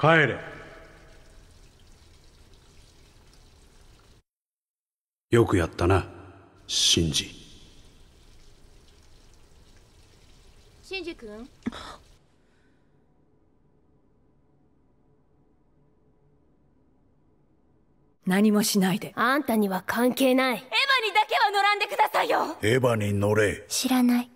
帰れ。よくやったなシンジ。シンジ君？何もしないで。あんたには関係ない。エヴァにだけは乗らんでくださいよ。エヴァに乗れ。知らない。